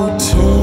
Infant, so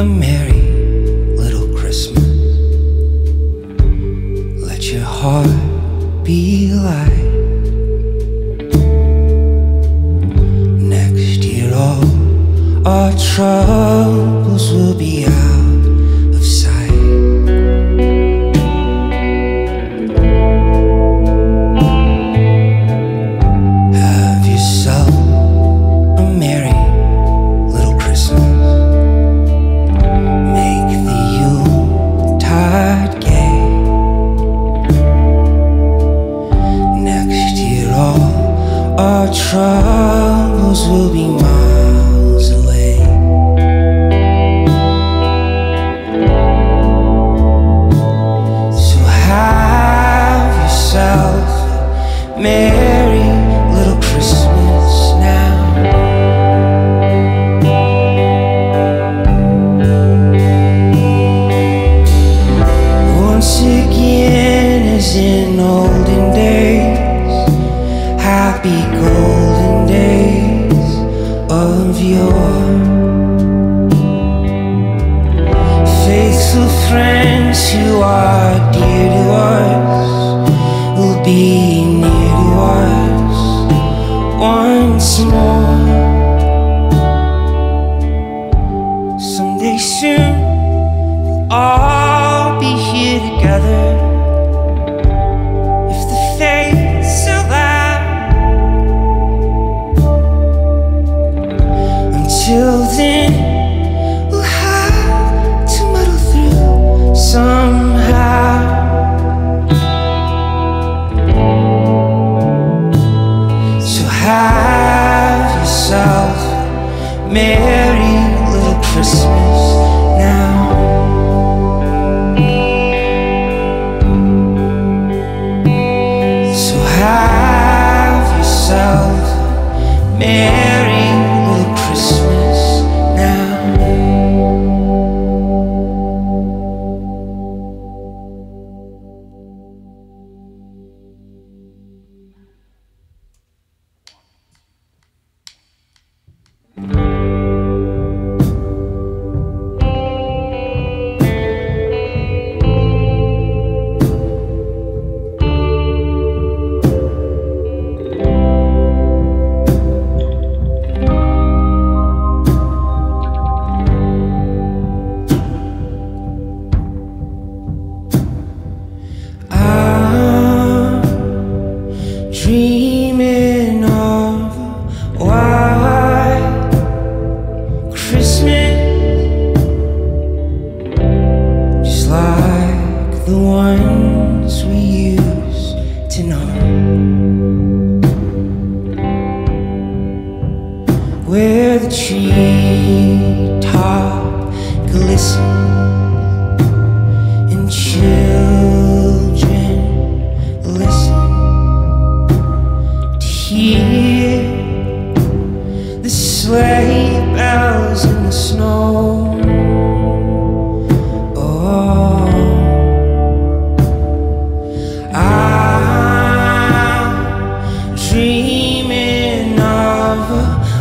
a merry little Christmas. Let your heart be light. Next year, all our troubles will be will be soon. We'll all be here together. man.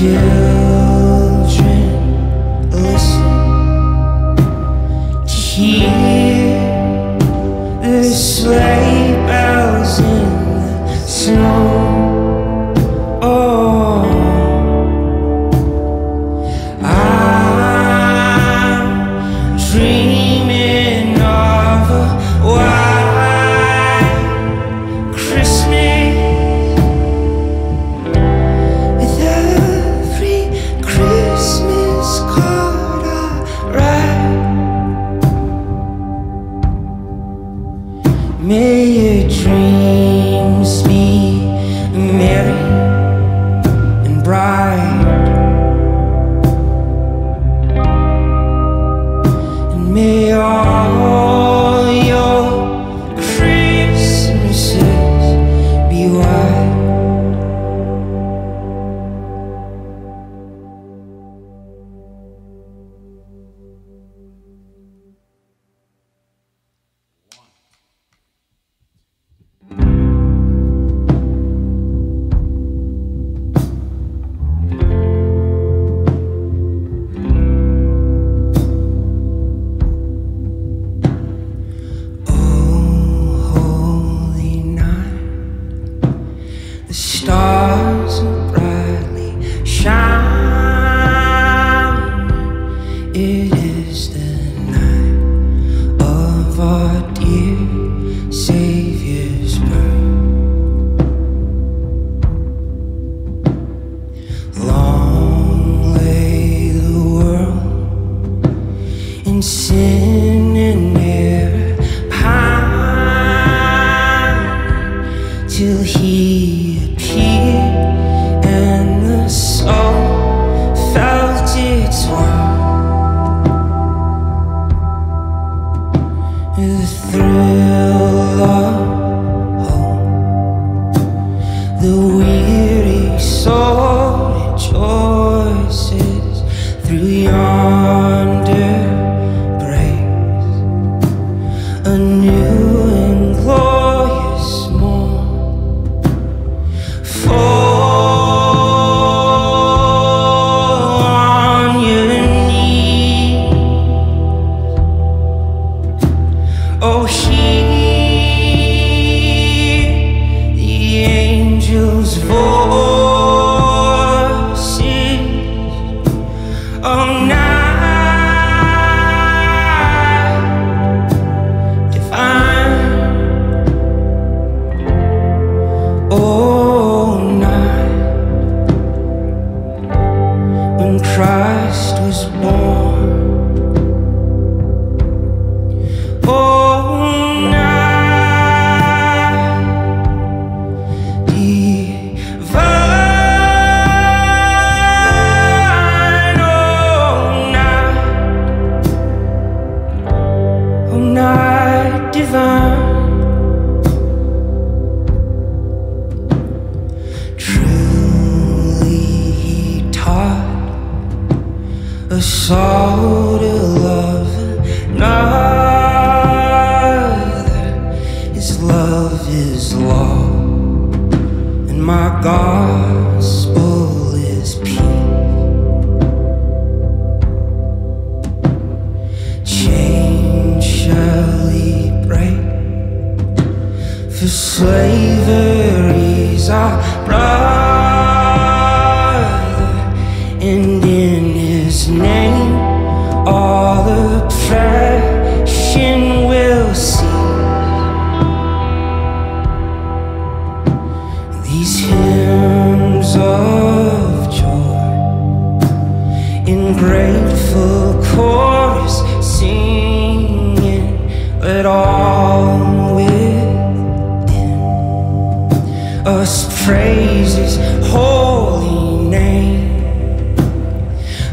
you. the stars. is law, and my gospel is peace. Chains shall he break, for slavery's our bride. us praise his holy name.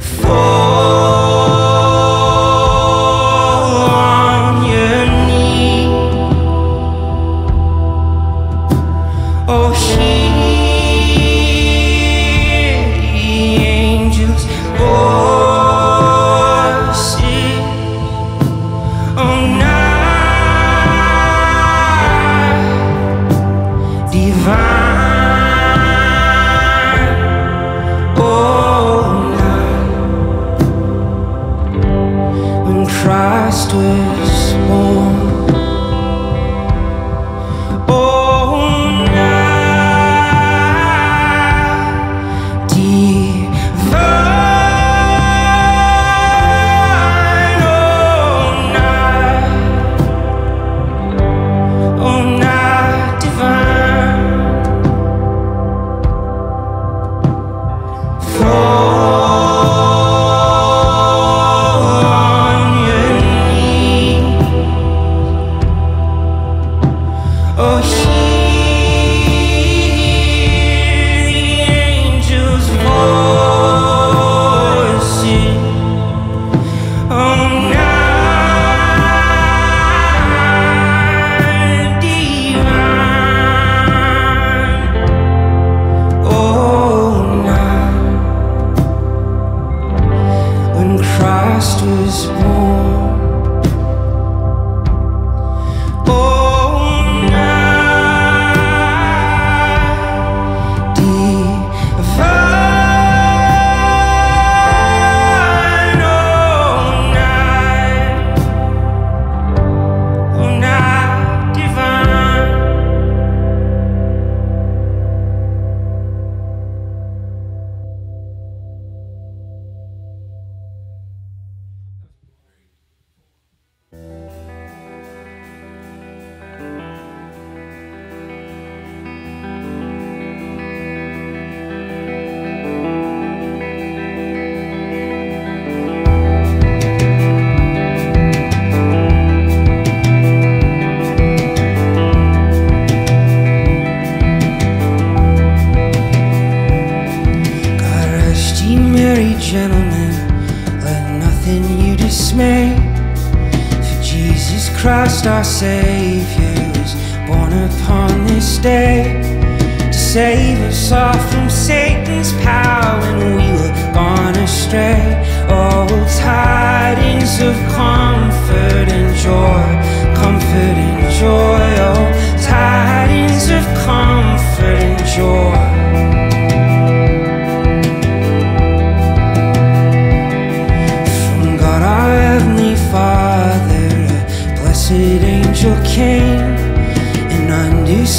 For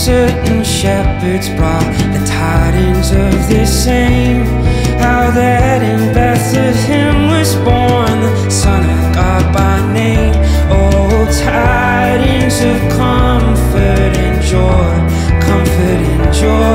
certain shepherds brought the tidings of the same. How that in Bethlehem was born the Son of God by name. Oh, tidings of comfort and joy, comfort and joy.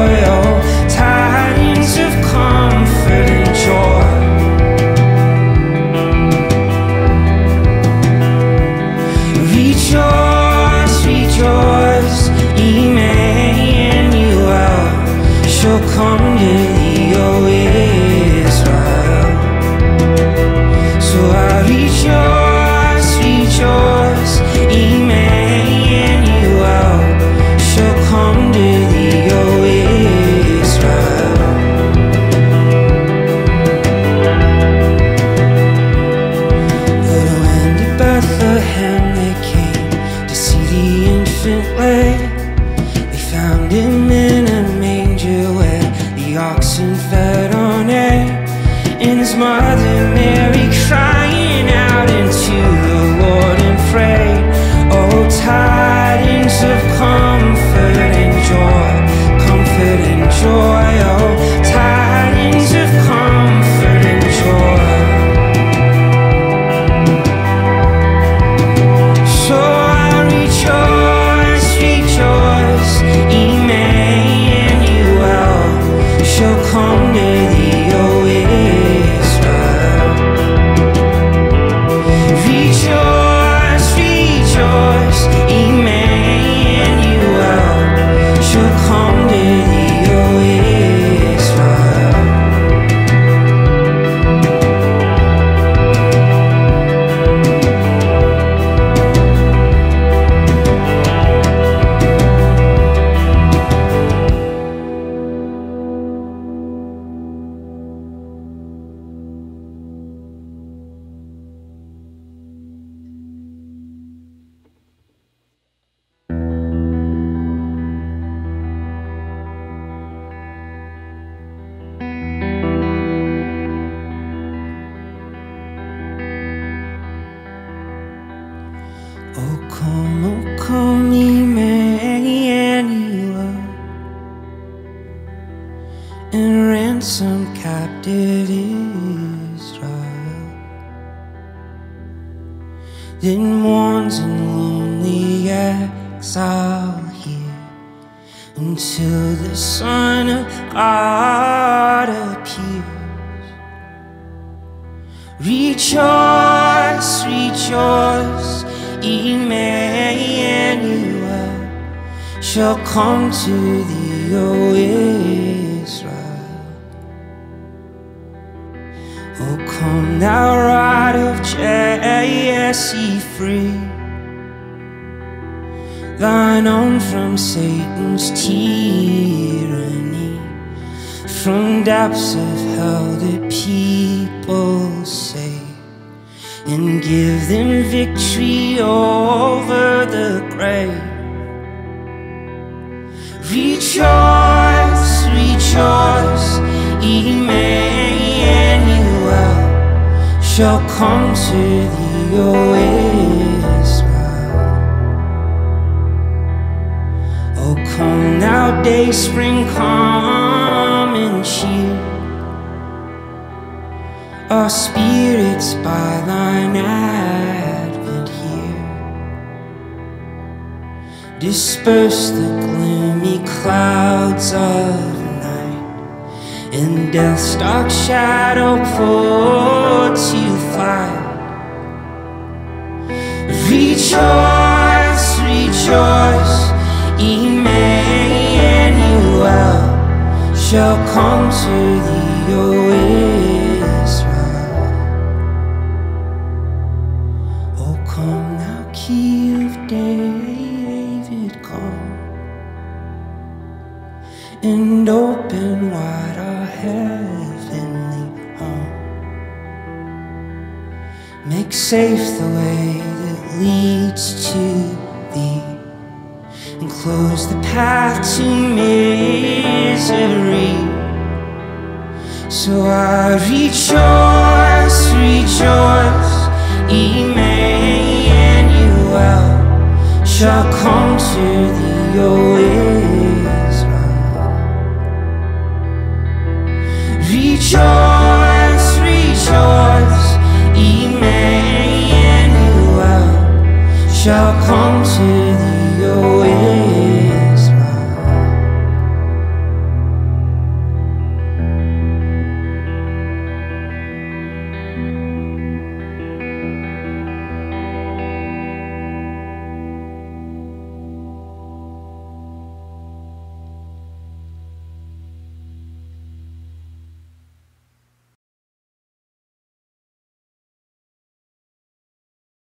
Exile here until the Son of God appears. Rejoice, rejoice, Emmanuel shall come to thee, O Israel. O come, thou rod of Jesse, free thine own from Satan's tyranny. From depths of hell the people save and give them victory over the grave. Rejoice, rejoice, Emmanuel shall come to thee, O Come now, day spring, come and cheer our spirits by thine advent here. Disperse the gloomy clouds of night and death's dark shadow put to flight. Rejoice, rejoice, shall come to thee, O Israel. O come now, key of David, come and open wide our heavenly home. Make safe the way. Shall come to thee, O Israel. Rejoice, rejoice, Emmanuel shall come to.